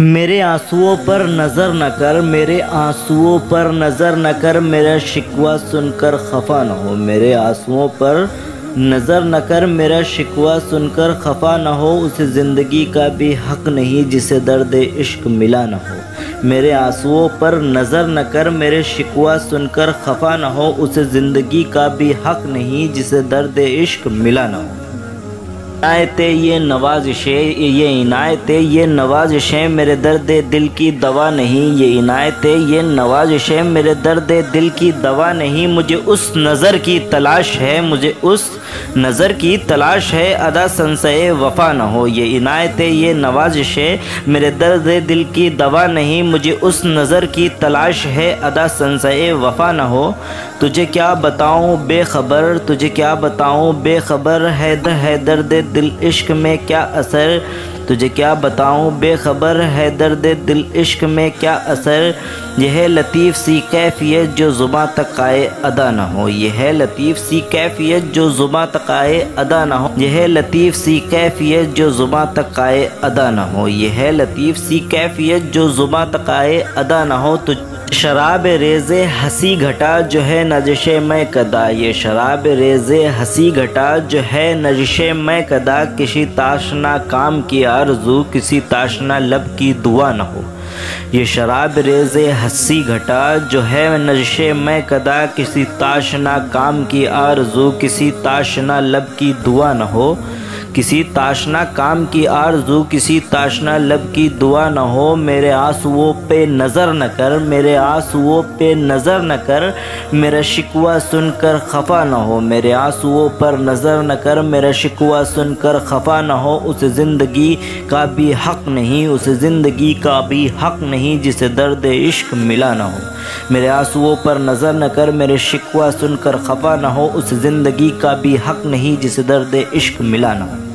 मेरे आंसुओं पर नज़र न कर, मेरे आंसुओं पर नज़र न कर, मेरा शिकवा सुनकर खफा न हो। मेरे आंसुओं पर नज़र न कर, मेरा शिकवा सुनकर खफा न हो। उसे ज़िंदगी का भी हक नहीं जिसे दर्द इश्क मिला न हो। मेरे आंसुओं पर नज़र न कर, मेरे शिकवा सुनकर खफा न हो। उसे ज़िंदगी का भी हक नहीं जिसे दर्द इश्क मिला न हो। इनायत ये नवाजिशें ये इनायत ये नवाजिशें मेरे दर्द दिल की दवा नहीं। ये इनायत ये नवाजिशें मेरे दर्द दिल की दवा नहीं। मुझे उस नज़र की तलाश है, मुझे उस नज़र की तलाश है, अदा संशय वफा न हो। ये इनायत ये नवाजिशें मेरे दर्द दिल की दवा नहीं। मुझे उस नज़र की तलाश है, अदा संशय वफा न हो। तुझे क्या बताऊँ, बेखबर, तुझे क्या बताऊँ, बेखबर है है दर्द दिल इश्क में क्या असर? तुझे क्या बताऊँ? बेखबर है दर्द दिल इश्क में क्या असर? यह लतीफ़ सी कैफियत जो ज़ुबा तक आए, अदा ना हो। यह लतीफ़ सी कैफियत जो ज़ुबा तक आए, अदा ना हो। यह लतीफ़ सी कैफियत जो ज़ुबा तक आए, अदा ना हो। यह लतीफ़ सी कैफियत जो ज़ुबा तक आए, अदा ना हो। तो शराब रेज़े हँसी घटा जो है नजश में कदा। ये शराब रेज़े हँसी घटा जो है नजश में कदा। किसी ताशना काम की आरज़ू, किसी ताशना लब की दुआ न हो। ये शराब रेज़े हँसी घटा जो है नजश में कदा। किसी ताशना काम की आरज़ू, किसी ताशना लब की दुआ न हो। किसी ताशना काम की आरज़ू, किसी ताशना लब की दुआ न हो, मेरे आंसुओं पे नज़र न कर, मेरे आंसुओं पे नज़र न कर, मेरा शिकवा सुनकर खफा न हो, मेरे आंसुओं पर नज़र न कर, मेरा शिकवा सुनकर खफा न हो, उस ज़िंदगी का भी हक नहीं, उस ज़िंदगी का भी हक नहीं जिसे दर्द इश्क मिला न हो। मेरे आंसुओं पर नज़र न कर, मेरे शिकवा सुनकर खफा न हो, उस ज़िंदगी का भी हक नहीं जिसे दर्द इश्क मिला न हो।